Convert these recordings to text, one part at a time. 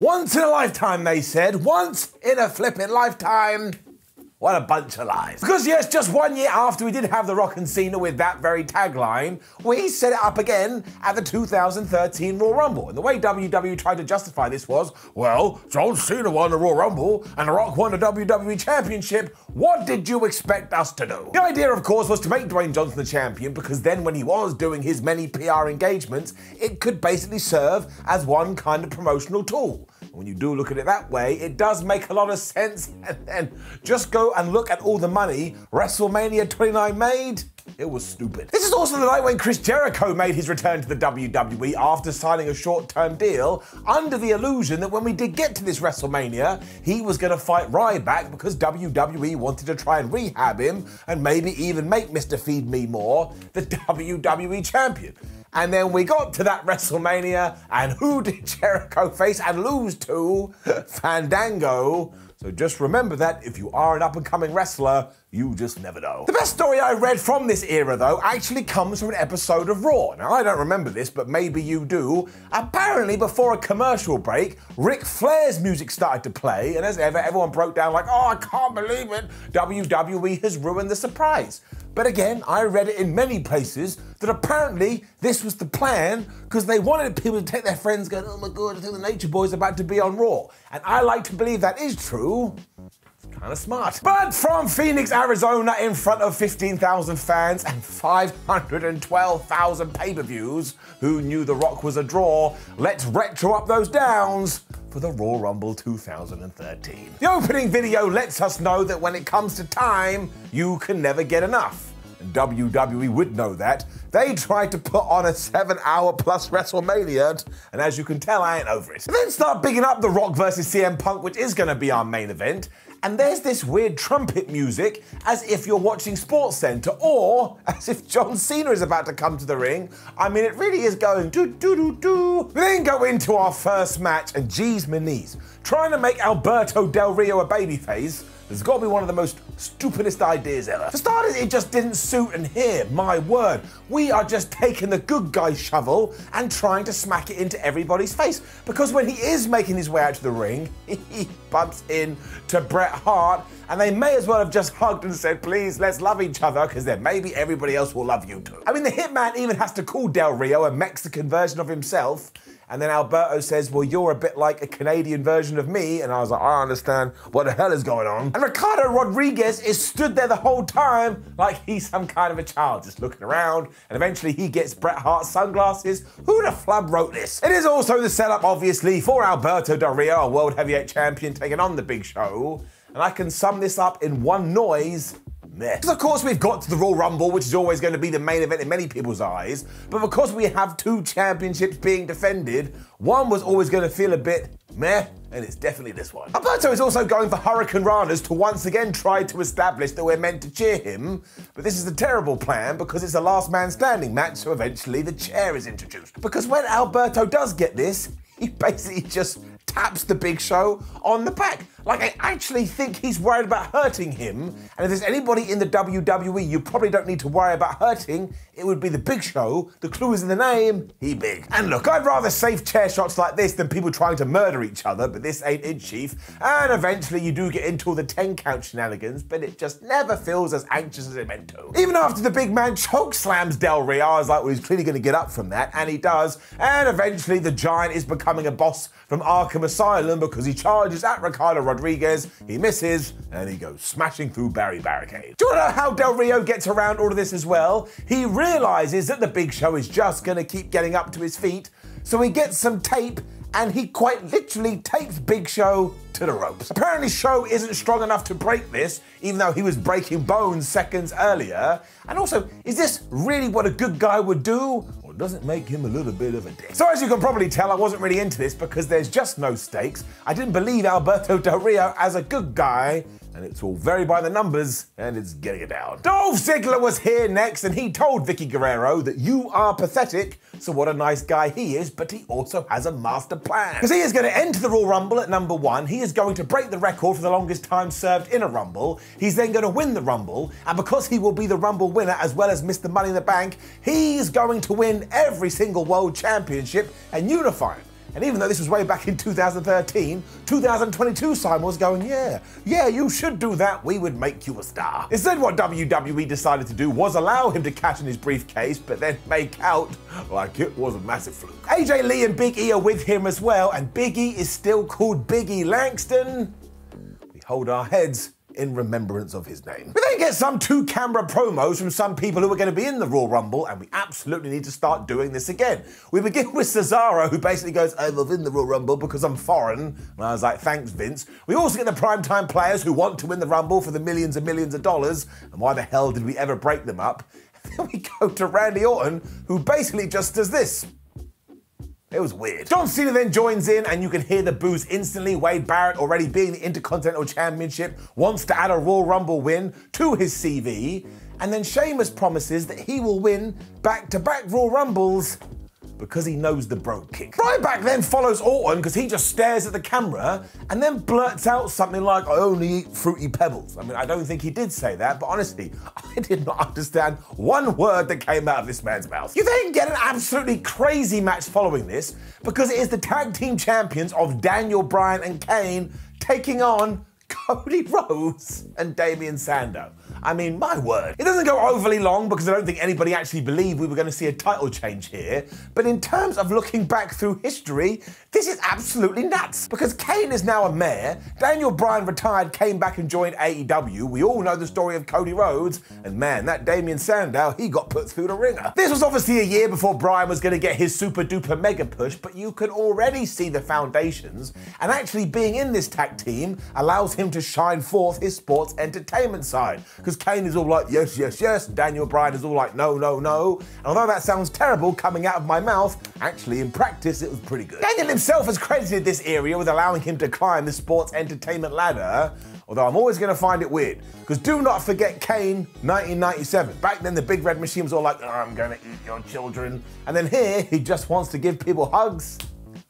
Once in a lifetime, they said. Once in a flipping lifetime. What a bunch of lies. Because, yes, just one year after we did have The Rock and Cena with that very tagline, we set it up again at the 2013 Royal Rumble. And the way WWE tried to justify this was, well, John Cena won the Royal Rumble and The Rock won the WWE Championship. What did you expect us to do? The idea, of course, was to make Dwayne Johnson the champion because then when he was doing his many PR engagements, it could basically serve as one kind of promotional tool. When you do look at it that way, it does make a lot of sense. And then just go and look at all the money WrestleMania 29 made. It was stupid. This is also the night when Chris Jericho made his return to the WWE after signing a short term deal under the illusion that when we did get to this WrestleMania, he was going to fight Ryback because WWE wanted to try and rehab him and maybe even make Mr. Feed Me More the WWE champion. And then we got to that WrestleMania, and who did Jericho face and lose to? Fandango. So just remember that if you are an up and coming wrestler, you just never know. The best story I read from this era, though, actually comes from an episode of Raw. Now, I don't remember this, but maybe you do. Apparently, before a commercial break, Ric Flair's music started to play, and as ever, everyone broke down like, oh, I can't believe it. WWE has ruined the surprise. But again, I read it in many places that apparently this was the plan because they wanted people to take their friends going, oh my god, I think the Nature Boy's about to be on Raw. And I like to believe that is true. It's kind of smart. But from Phoenix, Arizona, in front of 15,000 fans and 512,000 pay per views, who knew The Rock was a draw, let's retro up those downs for the Royal Rumble 2013. The opening video lets us know that when it comes to time, you can never get enough. WWE would know that. They tried to put on a seven hour plus WrestleMania, and as you can tell, I ain't over it. And then start bigging up The Rock versus CM Punk, which is gonna be our main event. And there's this weird trumpet music as if you're watching Sports Center or as if John Cena is about to come to the ring. I mean, it really is going do do do do. We then go into our first match, and geez, my knees. Trying to make Alberto Del Rio a babyface There's got to be one of the most stupidest ideas ever. For starters, it just didn't suit, and here, my word, we are just taking the good guy shovel and trying to smack it into everybody's face. Because when he is making his way out to the ring, he bumps into Bret Hart, and they may as well have just hugged and said, please, let's love each other, because then maybe everybody else will love you too. I mean, the Hitman even has to call Del Rio a Mexican version of himself, and then Alberto says, Well, you're a bit like a Canadian version of me. And I was like, I understand what the hell is going on. And Ricardo Rodriguez is stood there the whole time like he's some kind of a child, just looking around. And eventually he gets Bret Hart's sunglasses. Who the flub wrote this? It is also the setup, obviously, for Alberto Del Rio, a world heavyweight champion, taking on the big show. And I can sum this up in one noise because of course we've got to the Royal Rumble, which is always going to be the main event in many people's eyes, but because we have two championships being defended, one was always going to feel a bit meh, and it's definitely this one. Alberto is also going for Hurricanranas to once again try to establish that we're meant to cheer him, but this is a terrible plan because it's a last man standing match, so eventually the chair is introduced. Because when Alberto does get this, he basically just taps the big show on the back. Like, I actually think he's worried about hurting him. And if there's anybody in the WWE you probably don't need to worry about hurting, it would be the big show. The clue is in the name, he big. And look, I'd rather safe chair shots like this than people trying to murder each other, but this ain't it, Chief. And eventually you do get into all the 10 count shenanigans, but it just never feels as anxious as it meant to. Even after the big man choke slams Del Rio, I was like, well, he's clearly gonna get up from that, and he does. And eventually the giant is becoming a boss from Arkham Asylum because he charges at Ricardo Rodriguez he misses, and he goes smashing through Barry Barricade. Do you want to know how Del Rio gets around all of this as well? He realizes that the big show is just gonna keep getting up to his feet, so he gets some tape and he quite literally tapes Big Show to the ropes. Apparently, Show isn't strong enough to break this, even though he was breaking bones seconds earlier. And also, is this really what a good guy would do? Doesn't make him a little bit of a dick. So as you can probably tell, I wasn't really into this because there's just no stakes. I didn't believe Alberto Del Rio as a good guy, and it's all very by the numbers, and it's getting it down. Dolph Ziggler was here next, and he told Vickie Guerrero that you are pathetic, so what a nice guy he is, but he also has a master plan. Because he is going to enter the Royal Rumble at number one, he is going to break the record for the longest time served in a Rumble, he's then going to win the Rumble, and because he will be the Rumble winner as well as Mr. Money in the Bank, he's going to win every single World Championship and unify And even though this was way back in 2013, 2022 Simon was going, yeah, yeah, you should do that. We would make you a star. Instead, what WWE decided to do was allow him to cash in his briefcase, but then make out like it was a massive fluke. AJ Lee and Big E are with him as well, and Big E is still called Biggie Langston. We hold our heads in remembrance of his name. We then get some two camera promos from some people who are going to be in the Royal Rumble, and we absolutely need to start doing this again. We begin with Cesaro, who basically goes, I love in the Royal Rumble because I'm foreign. And I was like, thanks, Vince. We also get the primetime players who want to win the Rumble for the millions and millions of dollars, and why the hell did we ever break them up? Then we go to Randy Orton, who basically just does this. It was weird. John Cena then joins in, and you can hear the boos instantly. Wade Barrett, already being the Intercontinental Championship, wants to add a Royal Rumble win to his CV. And then Sheamus promises that he will win back to back Royal Rumbles because he knows the brogue kick. Ryback then follows Orton because he just stares at the camera and then blurts out something like, I only eat fruity pebbles. I mean, I don't think he did say that, but honestly, I did not understand one word that came out of this man's mouth. You then get an absolutely crazy match following this because it is the tag team champions of Daniel Bryan and Kane taking on Cody Rhodes and Damien Sandow. I mean, my word. It doesn't go overly long because I don't think anybody actually believed we were going to see a title change here. But in terms of looking back through history, this is absolutely nuts. Because Kane is now a mayor, Daniel Bryan retired, came back and joined AEW. We all know the story of Cody Rhodes, and man, that Damien Sandow, he got put through the ringer. This was obviously a year before Bryan was going to get his super duper mega push, but you can already see the foundations, and actually being in this tag team allows him to shine forth his sports entertainment side because Kane is all like, yes, yes, yes. Daniel Bryan is all like, no, no, no. And although that sounds terrible coming out of my mouth, actually in practice it was pretty good. Daniel himself has credited this area with allowing him to climb the sports entertainment ladder. Although I'm always going to find it weird. Because do not forget Kane, 1997. Back then, the big red machine was all like, oh, I'm going to eat your children. And then here, he just wants to give people hugs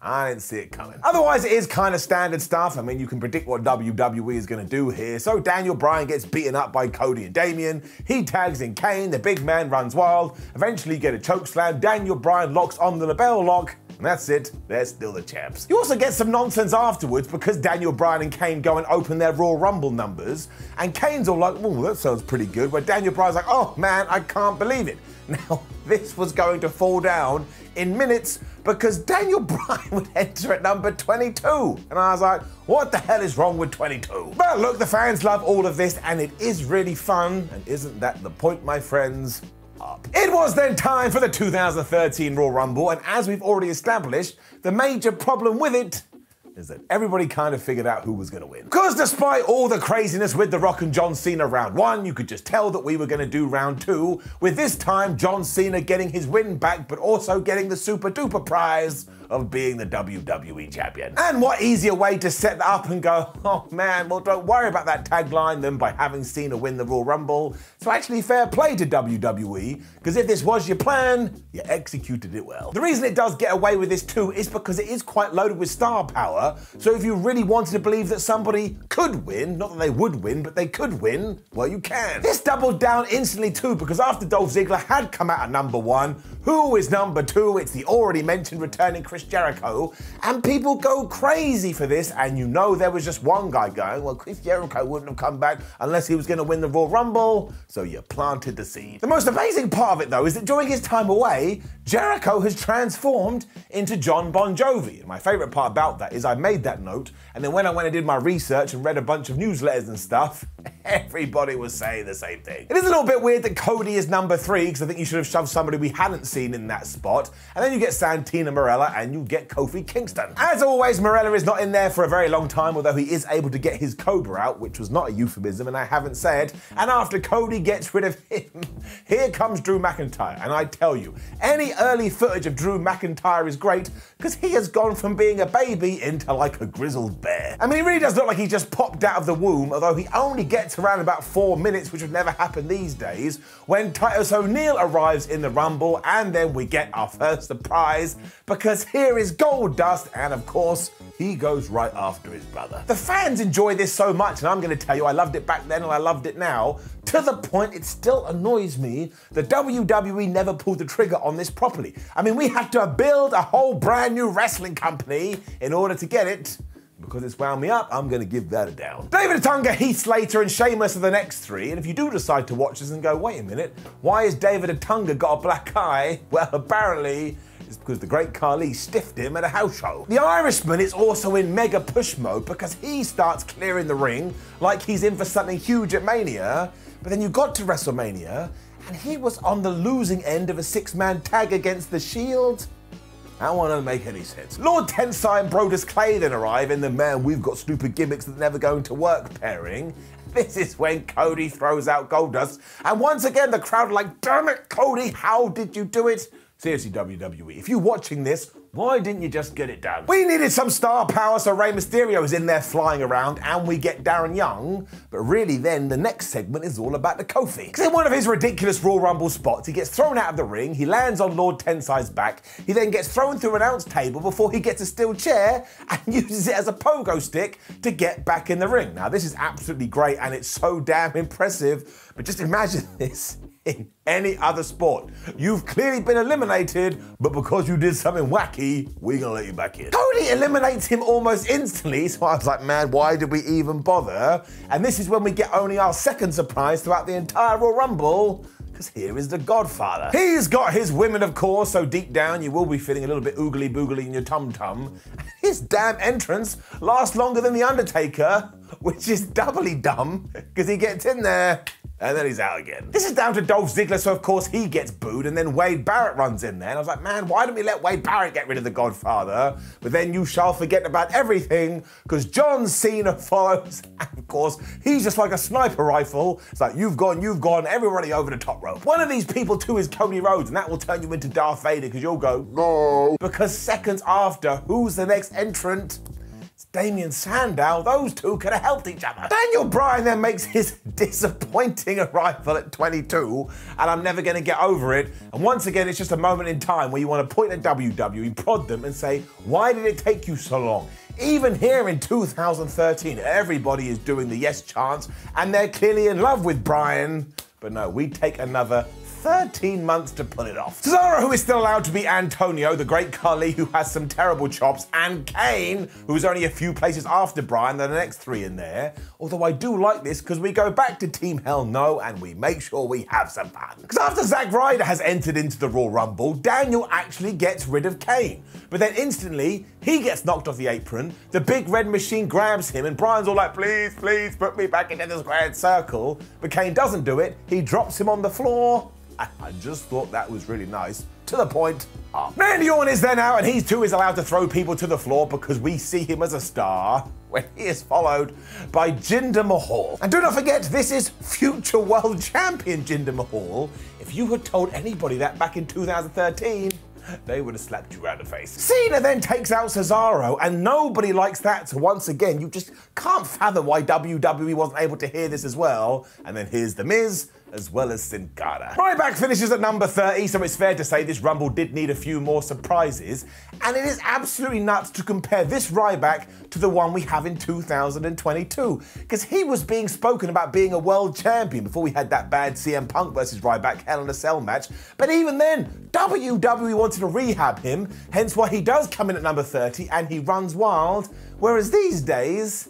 I didn't see it coming. Otherwise, it is kind of standard stuff. I mean, you can predict what WWE is going to do here. So Daniel Bryan gets beaten up by Cody and Damien. He tags in Kane. The big man runs wild. Eventually get a choke slam. Daniel Bryan locks on the LeBell lock. And that's it, they're still the champs. You also get some nonsense afterwards because Daniel Bryan and Kane go and open their Royal Rumble numbers, and Kane's all like, oh, that sounds pretty good, where Daniel Bryan's like, oh man, I can't believe it. Now, this was going to fall down in minutes because Daniel Bryan would enter at number 22. And I was like, what the hell is wrong with 22? But look, the fans love all of this and it is really fun. And isn't that the point, my friends? Up. It was then time for the 2013 Royal Rumble, and as we've already established, the major problem with it is that everybody kind of figured out who was going to win. Because despite all the craziness with The Rock and John Cena round one, you could just tell that we were going to do round two, with this time John Cena getting his win back, but also getting the super duper prize of being the WWE champion. And what easier way to set that up and go, oh man, well, don't worry about that tagline than by having Cena win the Royal Rumble. So actually, fair play to WWE, because if this was your plan, you executed it well. The reason it does get away with this too is because it is quite loaded with star power. So if you really wanted to believe that somebody could win, not that they would win, but they could win, well, you can. This doubled down instantly too, because after Dolph Ziggler had come out at number one, who is number two? It's the already mentioned returning Chris Jericho. And people go crazy for this. And you know there was just one guy going, well, Chris Jericho wouldn't have come back unless he was going to win the Royal Rumble. So you planted the seed. The most amazing part of it, though, is that during his time away, Jericho has transformed into Jon Bon Jovi. And my favorite part about that is I made that note. And then when I went and did my research and read a bunch of newsletters and stuff, everybody was saying the same thing. It is a little bit weird that Cody is number three, because I think you should have shoved somebody we hadn't seen in that spot. And then you get Santina Marella and you get Kofi Kingston. As always, Marella is not in there for a very long time, although he is able to get his Cobra out, which was not a euphemism, and I haven't said. And after Cody gets rid of him, here comes Drew McIntyre. And I tell you, any early footage of Drew McIntyre is great because he has gone from being a baby into like a grizzled bear. I mean, he really does look like he just popped out of the womb, although he only gets around about four minutes, which would never happen these days, when Titus O'Neil arrives in the Rumble, and then we get our first surprise, because here is Goldust, and of course, he goes right after his brother. The fans enjoy this so much, and I'm going to tell you, I loved it back then and I loved it now, To the point it still annoys me the WWE never pulled the trigger on this properly. I mean, we had to build a whole brand new wrestling company in order to get it. Because it's wound me up, I'm going to give that a down. David Otunga, Heath Slater, and Sheamus are the next three. And if you do decide to watch this and go, wait a minute, why has David Otunga got a black eye? Well, apparently it's because the great Khali stiffed him at a house show. The Irishman is also in mega push mode because he starts clearing the ring like he's in for something huge at Mania. But then you got to WrestleMania and he was on the losing end of a six man tag against The Shield. I don't want to make any sense. Lord Tensai and Brodus Clay then arrive in the man, we've got stupid gimmicks that never going to work pairing. This is when Cody throws out Goldust. And once again, the crowd are like, damn it, Cody, how did you do it? Seriously, WWE, if you're watching this, why didn't you just get it done? We needed some star power, so Rey Mysterio is in there flying around, and we get Darren Young. But really, then the next segment is all about the Kofi. Because in one of his ridiculous Royal Rumble spots, he gets thrown out of the ring, he lands on Lord Tensai's back, he then gets thrown through an announce table before he gets a steel chair and uses it as a pogo stick to get back in the ring. Now, this is absolutely great and it's so damn impressive, but just imagine this in any other sport. You've clearly been eliminated, but because you did something wacky, we're gonna let you back in. Cody eliminates him almost instantly, so I was like, man, why did we even bother? And this is when we get only our second surprise throughout the entire Royal Rumble because here is the Godfather. He's got his women, of course, so deep down you will be feeling a little bit oogly boogly in your tum tum. His damn entrance lasts longer than The Undertaker, which is doubly dumb because he gets in there and then he's out again. This is down to Dolph Ziggler, so of course he gets booed, and then Wade Barrett runs in there. And I was like, man, why don't we let Wade Barrett get rid of the Godfather? But then you shall forget about everything, because John Cena follows, and of course, he's just like a sniper rifle. It's like, you've gone, you've gone, everybody over the top rope. One of these people, too, is Cody Rhodes, and that will turn you into Darth Vader, because you'll go, no. Because seconds after, who's the next entrant? Damien Sandow, those two could have helped each other. Daniel Bryan then makes his disappointing arrival at 22, and I'm never going to get over it. And once again, it's just a moment in time where you want to point at WWE, prod them, and say, why did it take you so long? Even here in 2013, everybody is doing the yes chance, and they're clearly in love with Bryan. But no, we take another 13 months to pull it off. Cesaro, who is still allowed to be Antonio, the great Khali, who has some terrible chops, and Kane, who's only a few places after than the next three in there. Although I do like this because we go back to Team Hell No and we make sure we have some fun. Because after Zack Ryder has entered into the Royal Rumble, Daniel actually gets rid of Kane. But then instantly, he gets knocked off the apron, the big red machine grabs him, and Bryan's all like, please, please put me back into this grand circle. But Kane doesn't do it, he drops him on the floor. I just thought that was really nice. To the point. Ah. Randy Orton is there now, and he too is allowed to throw people to the floor because we see him as a star when he is followed by Jinder Mahal. And do not forget, this is future world champion Jinder Mahal. If you had told anybody that back in 2013, they would have slapped you around the face. Cena then takes out Cesaro, and nobody likes that. So once again, you just can't fathom why WWE wasn't able to hear this as well. And then here's The Miz as well as Sin Cara. Ryback finishes at number 30, so it's fair to say this Rumble did need a few more surprises, and it is absolutely nuts to compare this Ryback to the one we have in 2022, because he was being spoken about being a world champion before we had that bad CM Punk versus Ryback Hell in a Cell match, but even then, WWE wanted to rehab him, hence why he does come in at number 30 and he runs wild, whereas these days,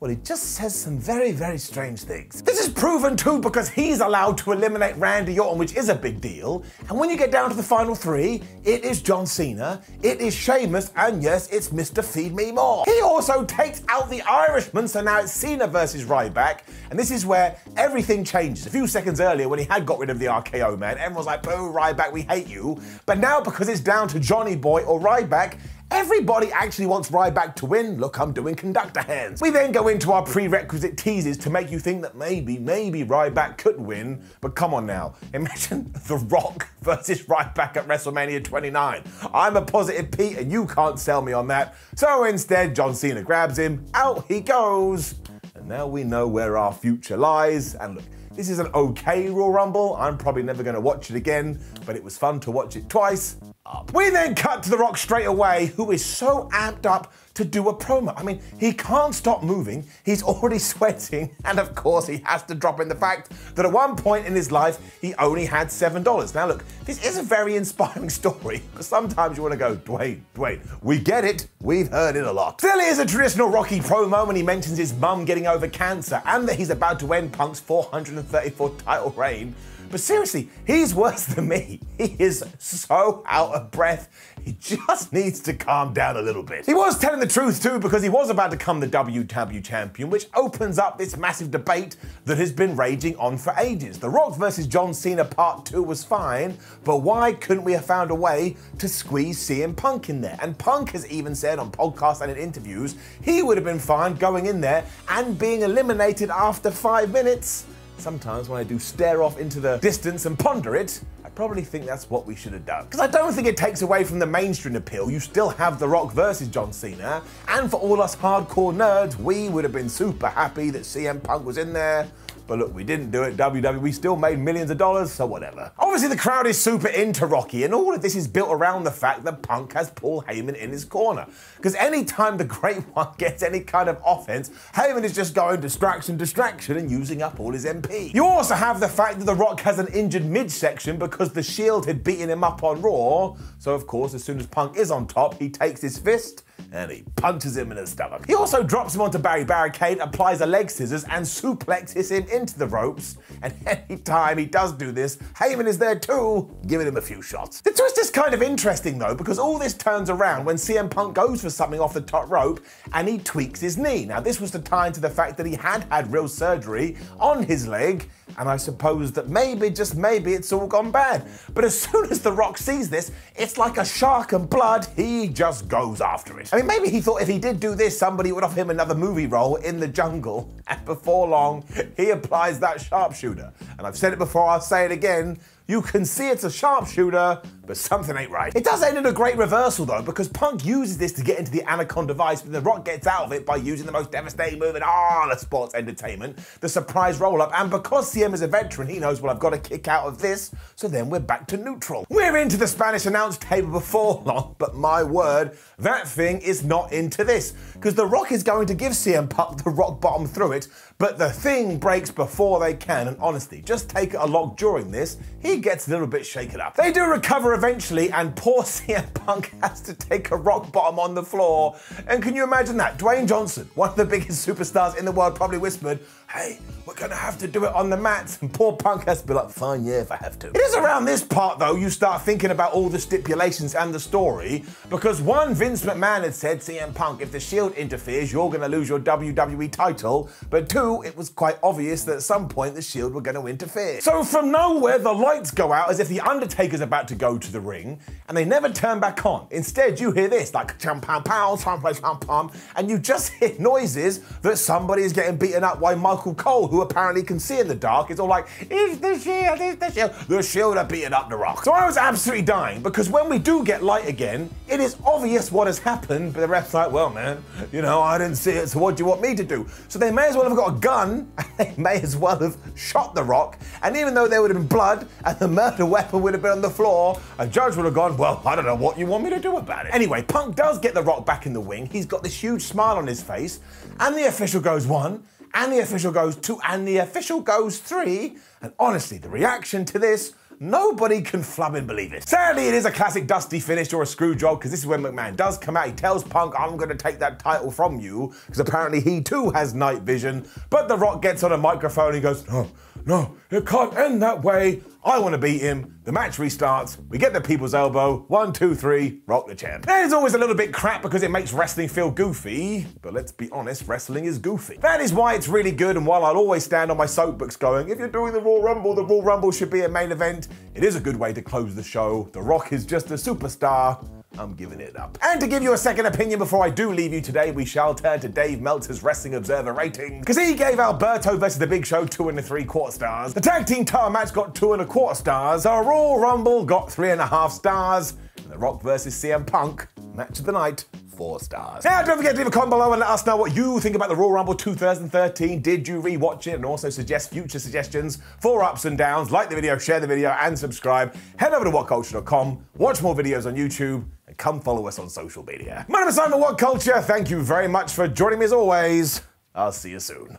well, he just says some very, very strange things. This is proven too because he's allowed to eliminate Randy Orton, which is a big deal. And when you get down to the final three, it is John Cena, it is Sheamus, and yes, it's Mr. Feed Me More. He also takes out the Irishman, so now it's Cena versus Ryback. And this is where everything changes. A few seconds earlier, when he had got rid of the RKO man, everyone was like, boo, Ryback, we hate you. But now, because it's down to Johnny Boy or Ryback, Everybody actually wants Ryback to win. Look, I'm doing conductor hands. We then go into our prerequisite teases to make you think that maybe, maybe Ryback could win. But come on now, imagine The Rock versus Ryback at WrestleMania 29. I'm a positive Pete and you can't sell me on that. So instead, John Cena grabs him, out he goes. And now we know where our future lies. And look, this is an okay Royal Rumble. I'm probably never going to watch it again, but it was fun to watch it twice. Up. We then cut to The Rock straight away, who is so amped up to do a promo. I mean, he can't stop moving, he's already sweating, and of course, he has to drop in the fact that at one point in his life, he only had $7. Now, look, this is a very inspiring story, but sometimes you want to go, Dwayne, Dwayne, we get it, we've heard it a lot. Still, here's a traditional Rocky promo when he mentions his mum getting over cancer and that he's about to end Punk's 434 title reign. But seriously, he's worse than me. He is so out of breath. He just needs to calm down a little bit. He was telling the truth too because he was about to become the WW champion, which opens up this massive debate that has been raging on for ages. The Rock versus John Cena part 2 was fine, but why couldn't we have found a way to squeeze CM Punk in there? And Punk has even said on podcasts and in interviews he would have been fine going in there and being eliminated after 5 minutes. Sometimes when I do stare off into the distance and ponder it, I probably think that's what we should have done. Because I don't think it takes away from the mainstream appeal. You still have The Rock versus John Cena, and for all us hardcore nerds, we would have been super happy that CM Punk was in there. But look, we didn't do it. WWE we still made millions of dollars, so whatever. Obviously, the crowd is super into Rocky, and all of this is built around the fact that Punk has Paul Heyman in his corner. Because anytime the Great One gets any kind of offense, Heyman is just going distraction, distraction, and using up all his MP. You also have the fact that The Rock has an injured midsection because the Shield had beaten him up on Raw. So, of course, as soon as Punk is on top, he takes his fist and he punches him in the stomach. He also drops him onto Barry Barricade, applies a leg scissors, and suplexes him into the ropes. And anytime he does do this, Heyman is there too, giving him a few shots. The twist is kind of interesting though, because all this turns around when CM Punk goes for something off the top rope and he tweaks his knee. Now, this was to tie into the fact that he had had real surgery on his leg, and I suppose that maybe, just maybe, it's all gone bad. But as soon as The Rock sees this, it's like a shark and blood, he just goes after it. Mean, maybe he thought if he did do this, somebody would offer him another movie role in the jungle. And before long, he applies that sharpshooter. And I've said it before, I'll say it again. You can see it's a sharpshooter, but something ain't right. It does end in a great reversal though, because Punk uses this to get into the Anaconda Vice, but The Rock gets out of it by using the most devastating move in all of sports entertainment, the surprise roll up. And because CM is a veteran, he knows, well, I've got to kick out of this, so then we're back to neutral. We're into the Spanish announce table before long, but my word, that thing is not into this, because The Rock is going to give CM Punk the rock bottom through it, but the thing breaks before they can, and honestly, just take it a lock during this, he gets a little bit shaken up. They do recover eventually, and poor CM Punk has to take a rock bottom on the floor. And can you imagine that? Dwayne Johnson, one of the biggest superstars in the world, probably whispered, Hey, we're gonna have to do it on the mats. And poor Punk has to be like, Fine, yeah, if I have to. It is around this part, though, you start thinking about all the stipulations and the story, because one, Vince McMahon had said, CM Punk, if the Shield interferes, you're gonna lose your WWE title. But two, it was quite obvious that at some point the Shield were gonna interfere. So from nowhere, the lights go out as if the Undertaker's about to go to the ring, and they never turn back on. Instead, you hear this, like chum pam pow, chum pam pam, and you just hear noises that somebody is getting beaten up while Michael Cole, who apparently can see in the dark, is all like, it's the Shield, it's the Shield. The Shield are beating up the Rock. So I was absolutely dying, because when we do get light again, it is obvious what has happened, but the ref's like, well, man, you know, I didn't see it, so what do you want me to do? So they may as well have got a gun, and they may as well have shot the Rock, and even though there would have been blood, and the murder weapon would have been on the floor, a judge would have gone, well, I don't know what you want me to do about it. Anyway, Punk does get the Rock back in the wing. He's got this huge smile on his face, and the official goes one, and the official goes two, and the official goes three. And honestly, the reaction to this Nobody can flubbing believe it. Sadly, it is a classic dusty finish or a screw job because this is when McMahon does come out. He tells Punk, I'm going to take that title from you because apparently he too has night vision. But The Rock gets on a microphone and he goes, No, no, it can't end that way. I want to beat him. The match restarts. We get the people's elbow. One, two, three, rock the champ. That is always a little bit crap because it makes wrestling feel goofy. But let's be honest, wrestling is goofy. That is why it's really good. And while I'll always stand on my soapbox going, if you're doing the Royal Rumble, the Royal Rumble should be a main event, it is a good way to close the show. The Rock is just a superstar. I'm giving it up. And to give you a second opinion before I do leave you today, we shall turn to Dave Meltzer's Wrestling Observer rating. Because he gave Alberto versus The Big Show two and a three quarter stars. The tag team title match got two and a quarter stars. Our Royal Rumble got three and a half stars. And The Rock versus CM Punk, match of the night, four stars. Now, don't forget to leave a comment below and let us know what you think about the Royal Rumble 2013. Did you rewatch it? And also suggest future suggestions for ups and downs. Like the video, share the video, and subscribe. Head over to whatculture.com, watch more videos on YouTube, and come follow us on social media. My name is Simon What Culture. Thank you very much for joining me as always. I'll see you soon.